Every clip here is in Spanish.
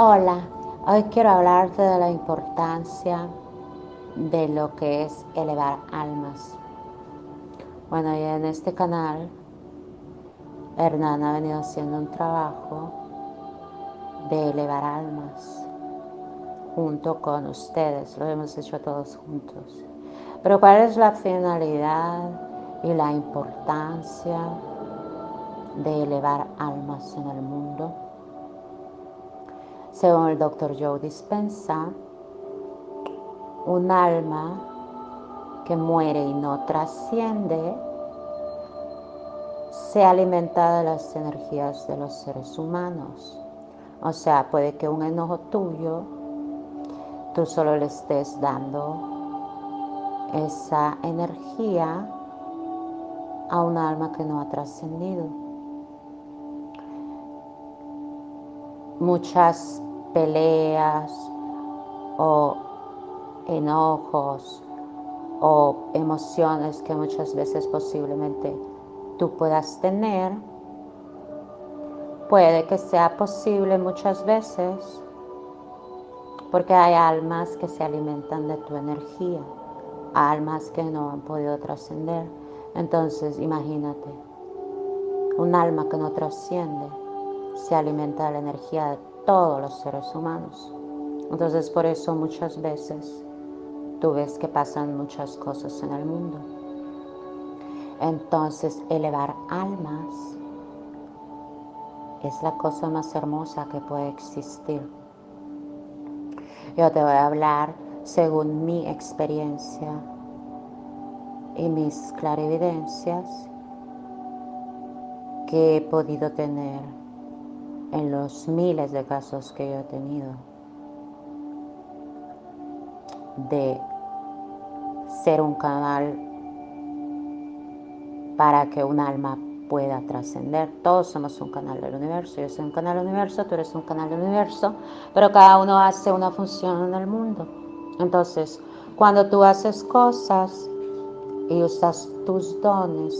Hola, hoy quiero hablarte de la importancia de lo que es elevar almas. Bueno, y en este canal, Hernán ha venido haciendo un trabajo de elevar almas junto con ustedes, lo hemos hecho todos juntos. Pero ¿cuál es la finalidad y la importancia de elevar almas en el mundo? Según el doctor Joe Dispensa, un alma que muere y no trasciende se alimenta de las energías de los seres humanos. O sea, puede que un enojo tuyo, tú solo le estés dando esa energía a un alma que no ha trascendido. Muchas peleas o enojos o emociones que muchas veces posiblemente tú puedas tener, puede que sea posible muchas veces porque hay almas que se alimentan de tu energía, almas que no han podido trascender. Entonces, imagínate, un alma que no trasciende se alimenta de la energía de todos los seres humanos. Entonces por eso muchas veces tú ves que pasan muchas cosas en el mundo. Entonces elevar almas es la cosa más hermosa que puede existir. Yo te voy a hablar según mi experiencia y mis clarividencias que he podido tener en los miles de casos que yo he tenido de ser un canal para que un alma pueda trascender. Todos somos un canal del universo. Yo soy un canal del universo, tú eres un canal del universo, pero cada uno hace una función en el mundo. Entonces, cuando tú haces cosas y usas tus dones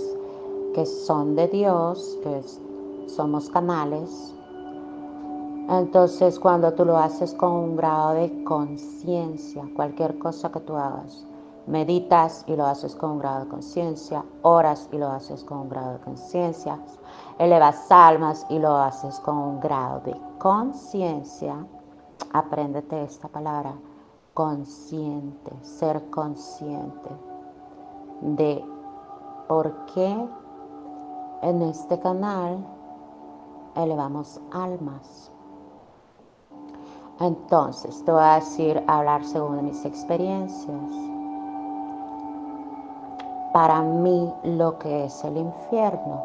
que son de Dios, que somos canales, entonces, cuando tú lo haces con un grado de conciencia, cualquier cosa que tú hagas, meditas y lo haces con un grado de conciencia, oras y lo haces con un grado de conciencia, elevas almas y lo haces con un grado de conciencia, apréndete esta palabra, consciente, ser consciente de por qué en este canal elevamos almas entonces, te voy a decir, hablar según mis experiencias. Para mí, lo que es el infierno,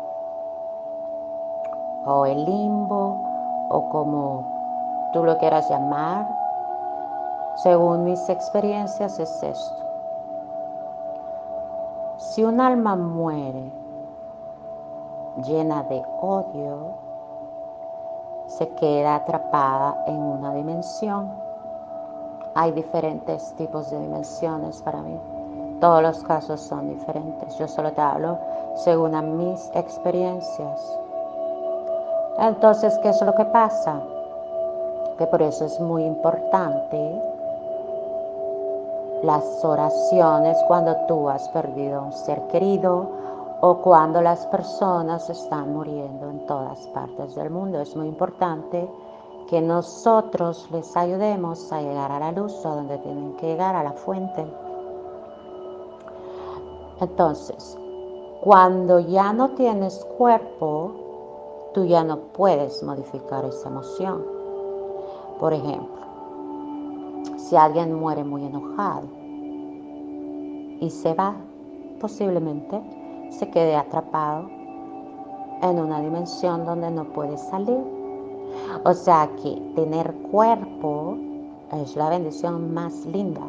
o el limbo, o como tú lo quieras llamar, según mis experiencias es esto. Si un alma muere llena de odio, se queda atrapada en una dimensión. Hay diferentes tipos de dimensiones para mí. Todos los casos son diferentes. Yo solo te hablo según a mis experiencias. Entonces, ¿qué es lo que pasa? Que por eso es muy importante las oraciones cuando tú has perdido un ser querido o cuando las personas están muriendo en todas partes del mundo. Es muy importante que nosotros les ayudemos a llegar a la luz, a donde tienen que llegar, a la fuente. Entonces, cuando ya no tienes cuerpo, tú ya no puedes modificar esa emoción. Por ejemplo, si alguien muere muy enojado y se va, posiblemente se quede atrapado en una dimensión donde no puede salir. O sea que tener cuerpo es la bendición más linda.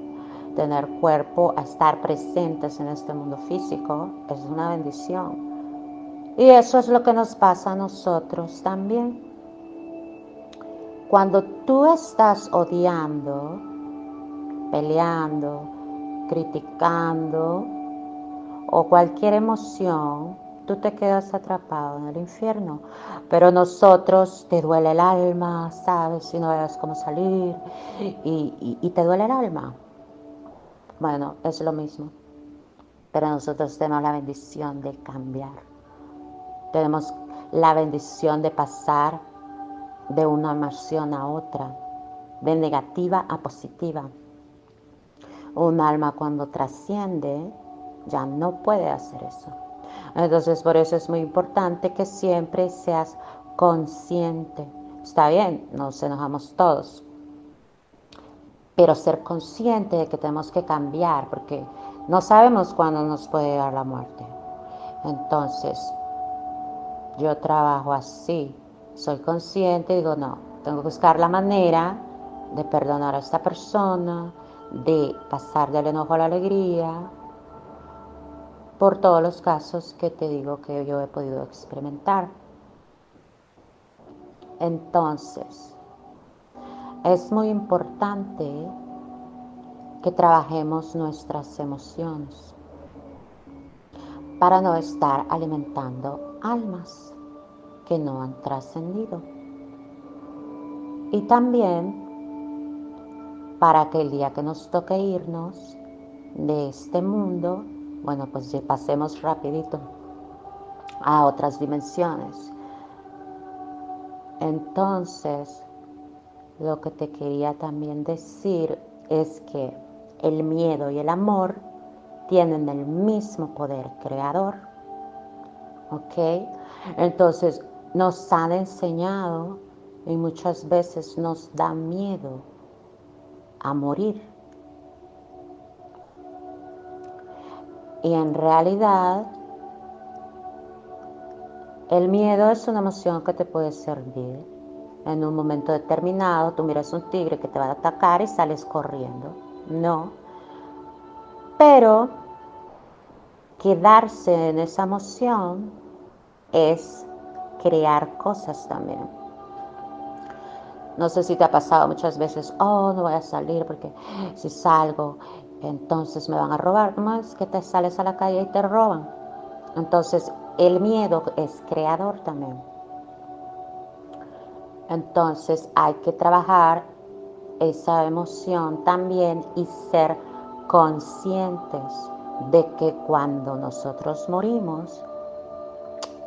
Tener cuerpo, estar presentes en este mundo físico, es una bendición. Y eso es lo que nos pasa a nosotros también. Cuando tú estás odiando, peleando, criticando, o cualquier emoción tú te quedas atrapado en el infierno. Pero nosotros te duele el alma, ¿sabes? Si no veas cómo salir y, y te duele el alma. Bueno, es lo mismo. Pero nosotros tenemos la bendición de cambiar. Tenemos la bendición de pasar de una emoción a otra, de negativa a positiva. Un alma cuando trasciende ya no puede hacer eso. Entonces por eso es muy importante que siempre seas consciente. Está bien, nos enojamos todos, pero ser consciente de que tenemos que cambiar porque no sabemos cuándo nos puede llegar la muerte. Entonces, yo trabajo así, soy consciente digo, no, tengo que buscar la manera de perdonar a esta persona, de pasar del enojo a la alegría, por todos los casos que te digo que yo he podido experimentar. Entonces, es muy importante que trabajemos nuestras emociones para no estar alimentando almas que no han trascendido. Y también para que el día que nos toque irnos de este mundo, bueno, pues pasemos rapidito a otras dimensiones. Entonces, lo que te quería también decir es que el miedo y el amor tienen el mismo poder creador. ¿Ok? Entonces, nos han enseñado y muchas veces nos da miedo a morir. Y en realidad, el miedo es una emoción que te puede servir. En un momento determinado, tú miras un tigre que te va a atacar y sales corriendo. No. Pero quedarse en esa emoción es crear cosas también. No sé si te ha pasado muchas veces, oh, no voy a salir porque si salgo, entonces me van a robar. No es que te sales a la calle y te roban. Entonces, el miedo es creador también. Entonces, hay que trabajar esa emoción también y ser conscientes de que cuando nosotros morimos,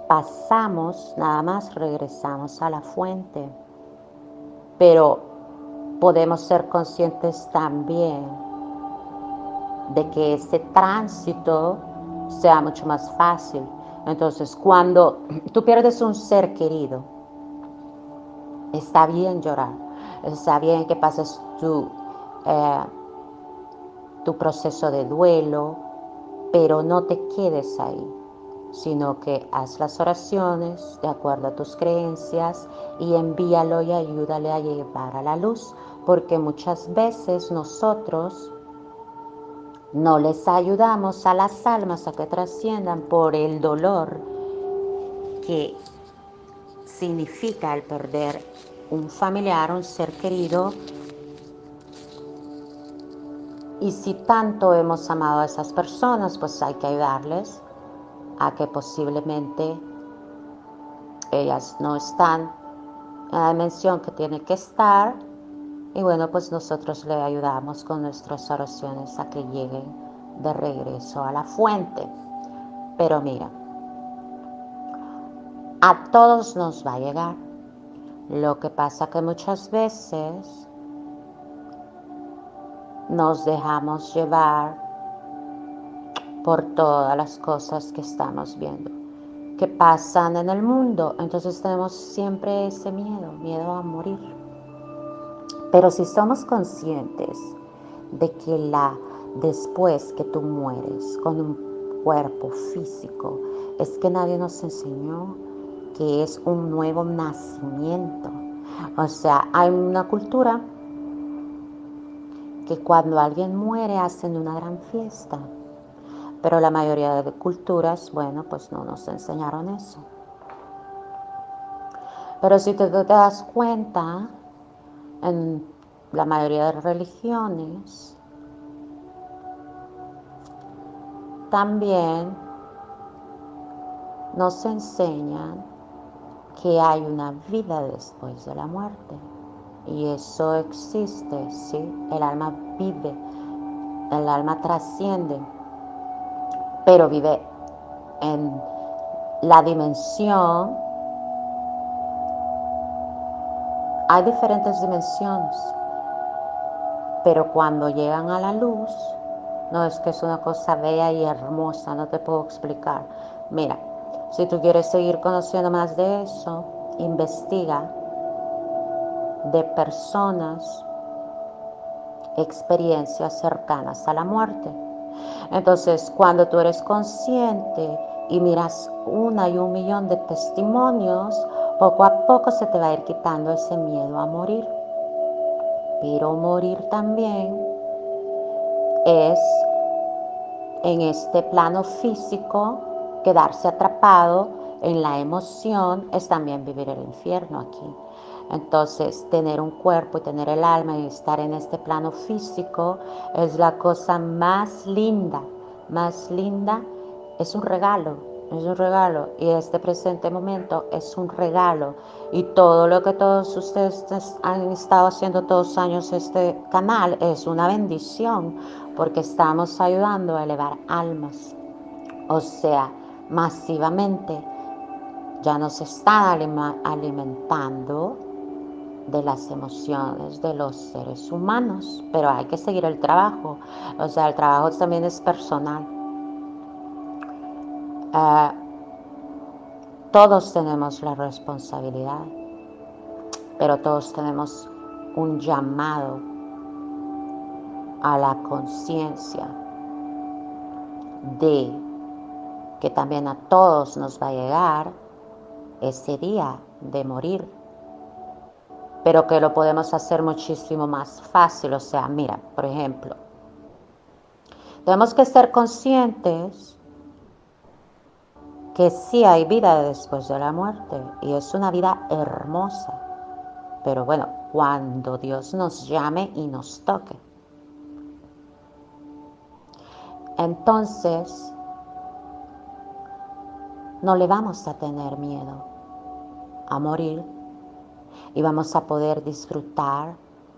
pasamos, nada más regresamos a la fuente. Pero podemos ser conscientes también de que ese tránsito sea mucho más fácil. Entonces, cuando tú pierdes un ser querido, está bien llorar, está bien que pases tu, eh, tu proceso de duelo, pero no te quedes ahí sino que haz las oraciones de acuerdo a tus creencias y envíalo y ayúdale a llevar a la luz, porque muchas veces nosotros no les ayudamos a las almas a que trasciendan por el dolor que significa el perder un familiar, un ser querido. Y si tanto hemos amado a esas personas, pues hay que ayudarles a que posiblemente ellas no están en la dimensión que tienen que estar y bueno pues nosotros le ayudamos con nuestras oraciones a que lleguen de regreso a la fuente pero mira a todos nos va a llegar lo que pasa que muchas veces nos dejamos llevar por todas las cosas que estamos viendo, que pasan en el mundo. Entonces tenemos siempre ese miedo, miedo a morir. Pero si somos conscientes de que la después que tú mueres con un cuerpo físico, es que nadie nos enseñó que es un nuevo nacimiento. O sea, hay una cultura que cuando alguien muere hacen una gran fiesta pero la mayoría de culturas, bueno, pues no nos enseñaron eso. Pero si te, te das cuenta, en la mayoría de religiones, también nos enseñan que hay una vida después de la muerte. Y eso existe, ¿sí? El alma vive, el alma trasciende, pero vive en la dimensión. Hay diferentes dimensiones, pero cuando llegan a la luz, no es que es una cosa bella y hermosa, no te puedo explicar. Mira, si tú quieres seguir conociendo más de eso, investiga de personas, experiencias cercanas a la muerte. Entonces, cuando tú eres consciente y miras una y un millón de testimonios, poco a poco se te va a ir quitando ese miedo a morir. Pero morir también es en este plano físico quedarse atrapado en la emoción es también vivir el infierno aquí. Entonces, tener un cuerpo y tener el alma y estar en este plano físico es la cosa más linda, más linda, es un regalo, es un regalo y este presente momento es un regalo y todo lo que todos ustedes han estado haciendo todos años este canal es una bendición porque estamos ayudando a elevar almas. O sea, masivamente ya nos están alimentando de las emociones de los seres humanos, pero hay que seguir el trabajo, o sea, el trabajo también es personal. Eh, todos tenemos la responsabilidad, pero todos tenemos un llamado a la conciencia de que también a todos nos va a llegar ese día de morir, pero que lo podemos hacer muchísimo más fácil. O sea, mira, por ejemplo, tenemos que ser conscientes que sí hay vida después de la muerte y es una vida hermosa. Pero bueno, cuando Dios nos llame y nos toque. Entonces, no le vamos a tener miedo a morir y vamos a poder disfrutar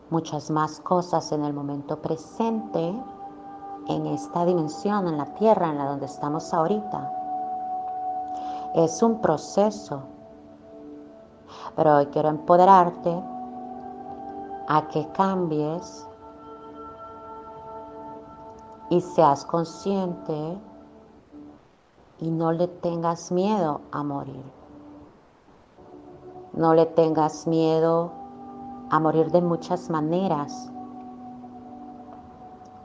muchas más cosas en el momento presente, en esta dimensión, en la tierra en la donde estamos ahorita. Es un proceso, pero hoy quiero empoderarte a que cambies y seas consciente y no le tengas miedo a morir. No le tengas miedo a morir de muchas maneras,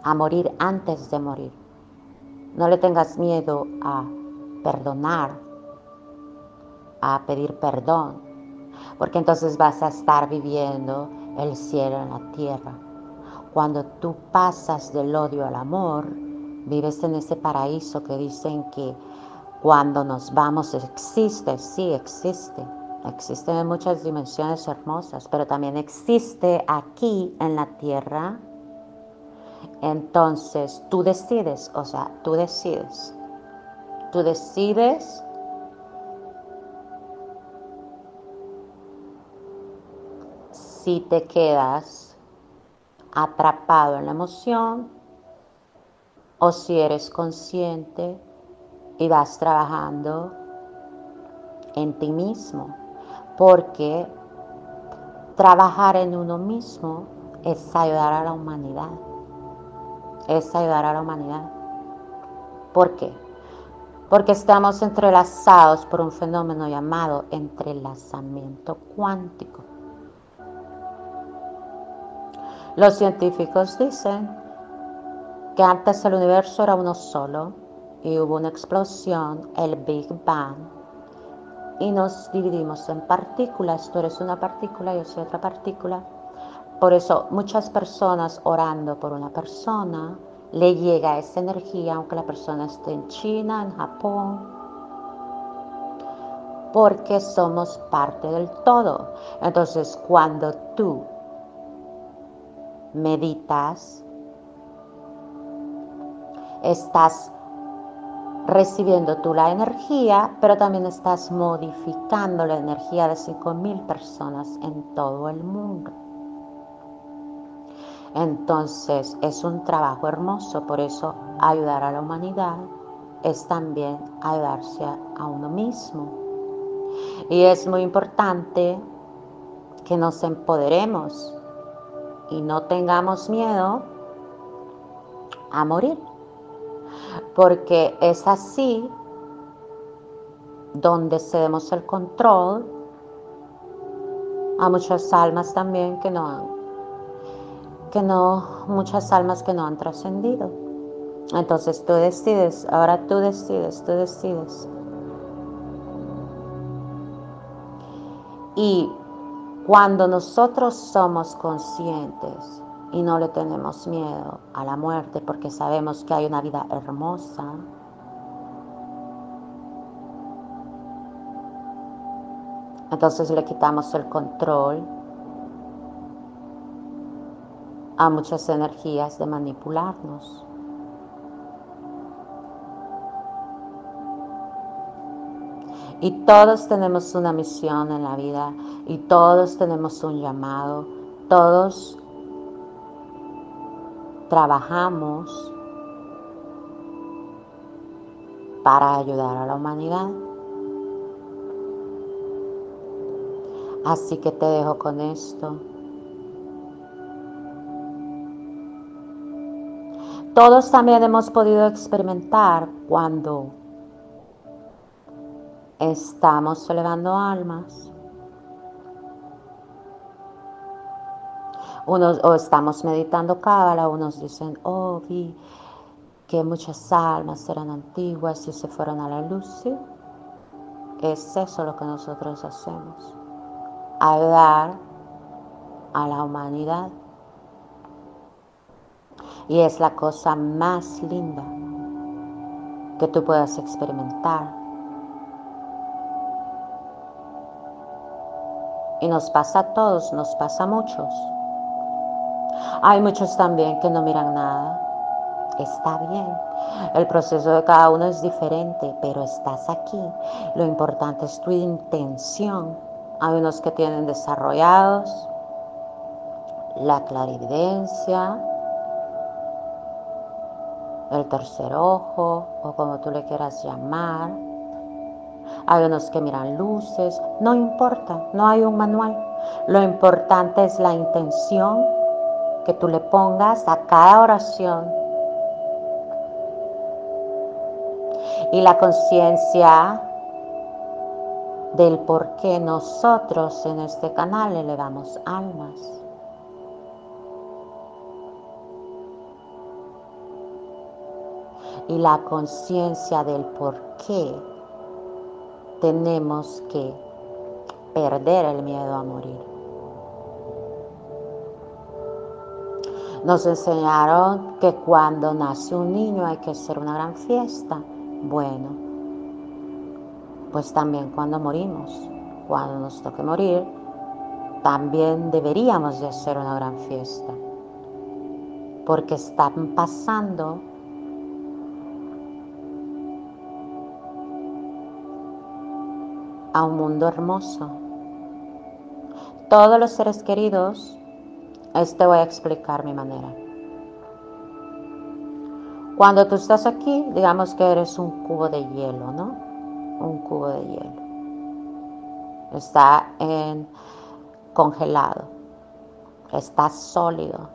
a morir antes de morir. No le tengas miedo a perdonar, a pedir perdón, porque entonces vas a estar viviendo el cielo en la tierra. Cuando tú pasas del odio al amor, vives en ese paraíso que dicen que cuando nos vamos existe, sí existe. Existe en muchas dimensiones hermosas, pero también existe aquí en la tierra. Entonces tú decides, o sea, tú decides. Tú decides si te quedas atrapado en la emoción o si eres consciente y vas trabajando en ti mismo, porque trabajar en uno mismo es ayudar a la humanidad, es ayudar a la humanidad. ¿Por qué? Porque estamos entrelazados por un fenómeno llamado entrelazamiento cuántico. Los científicos dicen que antes el universo era uno solo y hubo una explosión, el Big Bang, y nos dividimos en partículas. Tú eres una partícula, yo soy otra partícula. Por eso muchas personas orando por una persona, le llega esa energía, aunque la persona esté en China, en Japón, porque somos parte del todo. Entonces, cuando tú meditas, estás recibiendo tú la energía, pero también estás modificando la energía de 5.000 personas en todo el mundo. Entonces es un trabajo hermoso, por eso ayudar a la humanidad es también ayudarse a uno mismo. Y es muy importante que nos empoderemos y no tengamos miedo a morir porque es así donde cedemos el control a muchas almas también que no han, que no, muchas almas que no han trascendido. Entonces tú decides, ahora tú decides, tú decides. Y cuando nosotros somos conscientes y no le tenemos miedo a la muerte porque sabemos que hay una vida hermosa. Entonces le quitamos el control a muchas energías de manipularnos. Y todos tenemos una misión en la vida y todos tenemos un llamado, todos trabajamos para ayudar a la humanidad. Así que te dejo con esto. Todos también hemos podido experimentar cuando estamos elevando almas Unos, o estamos meditando cábala, unos dicen, oh, vi que muchas almas eran antiguas y se fueron a la luz. ¿sí? Es eso lo que nosotros hacemos. Ayudar a la humanidad. Y es la cosa más linda que tú puedas experimentar. Y nos pasa a todos, nos pasa a muchos. Hay muchos también que no miran nada. Está bien. El proceso de cada uno es diferente, pero estás aquí. Lo importante es tu intención. Hay unos que tienen desarrollados la clarividencia, el tercer ojo o como tú le quieras llamar. Hay unos que miran luces, no importa, no hay un manual. Lo importante es la intención que tú le pongas a cada oración y la conciencia del por qué nosotros en este canal elevamos almas. Y la conciencia del por qué tenemos que perder el miedo a morir. Nos enseñaron que cuando nace un niño hay que hacer una gran fiesta. Bueno, pues también cuando morimos, cuando nos toque morir, también deberíamos de hacer una gran fiesta. Porque están pasando a un mundo hermoso. Todos los seres queridos te voy a explicar mi manera. Cuando tú estás aquí, digamos que eres un cubo de hielo, ¿no? Un cubo de hielo. Está en congelado. Está sólido.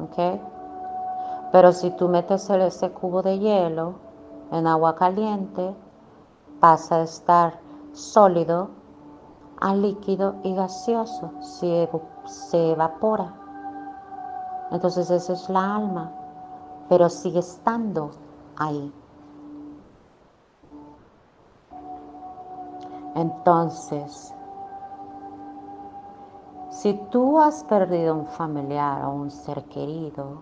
¿Ok? Pero si tú metes ese cubo de hielo en agua caliente, pasa a estar sólido a líquido y gaseoso. Se, se evapora. Entonces esa es la alma, pero sigue estando ahí. Entonces, si tú has perdido un familiar o un ser querido,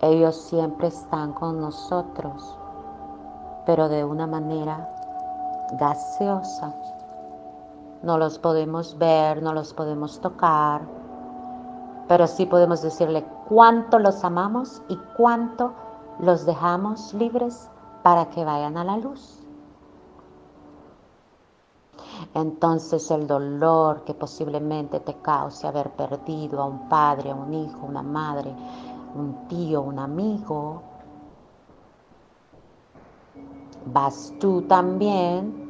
ellos siempre están con nosotros, pero de una manera gaseosa no los podemos ver, no los podemos tocar, pero sí podemos decirle cuánto los amamos y cuánto los dejamos libres para que vayan a la luz. Entonces el dolor que posiblemente te cause haber perdido a un padre, a un hijo, una madre, un tío, un amigo, vas tú también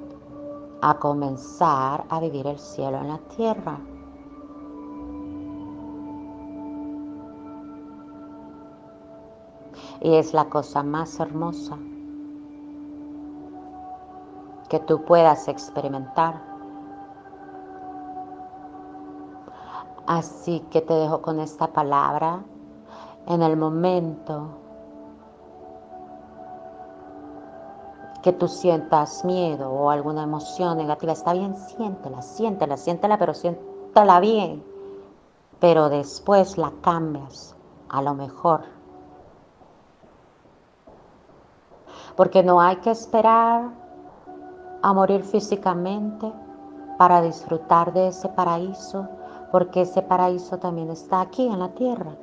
a comenzar a vivir el cielo en la tierra. Y es la cosa más hermosa que tú puedas experimentar. Así que te dejo con esta palabra en el momento que tú sientas miedo o alguna emoción negativa, está bien, siéntela, siéntela, siéntela, pero siéntela bien. Pero después la cambias, a lo mejor. Porque no hay que esperar a morir físicamente para disfrutar de ese paraíso, porque ese paraíso también está aquí en la tierra.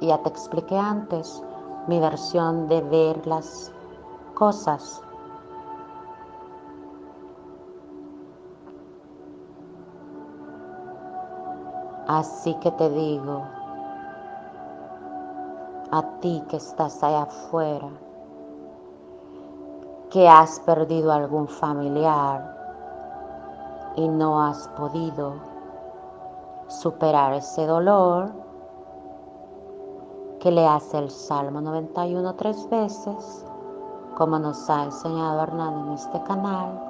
Ya te expliqué antes mi versión de ver las cosas. Así que te digo, a ti que estás allá afuera, que has perdido algún familiar y no has podido superar ese dolor, que le hace el Salmo 91 tres veces, como nos ha enseñado Hernán en este canal,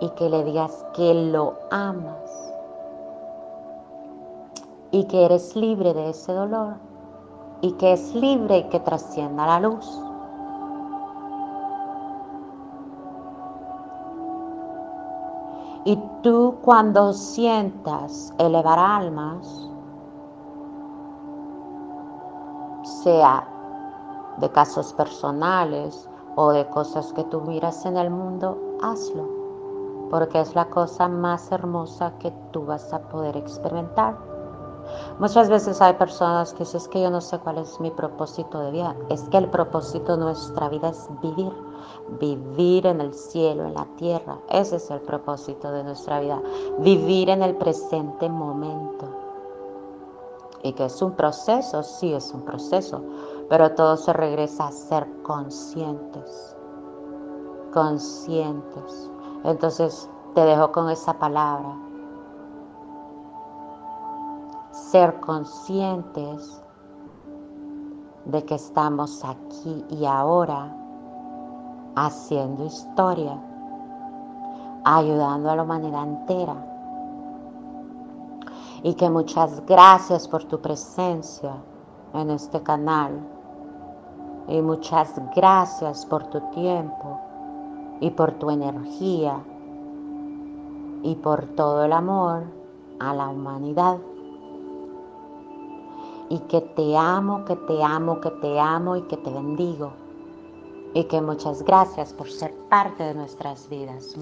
y que le digas que lo amas y que eres libre de ese dolor y que es libre y que trascienda la luz. Y tú cuando sientas elevar almas, sea de casos personales o de cosas que tú miras en el mundo, hazlo, porque es la cosa más hermosa que tú vas a poder experimentar. Muchas veces hay personas que dicen, que yo no sé cuál es mi propósito de vida. Es que el propósito de nuestra vida es vivir, vivir en el cielo, en la tierra. Ese es el propósito de nuestra vida, vivir en el presente momento. Y que es un proceso, sí es un proceso, pero todo se regresa a ser conscientes, conscientes. Entonces te dejo con esa palabra ser conscientes de que estamos aquí y ahora haciendo historia, ayudando a la humanidad entera. Y que muchas gracias por tu presencia en este canal. Y muchas gracias por tu tiempo y por tu energía y por todo el amor a la humanidad y que te amo, que te amo, que te amo y que te bendigo. Y que muchas gracias por ser parte de nuestras vidas.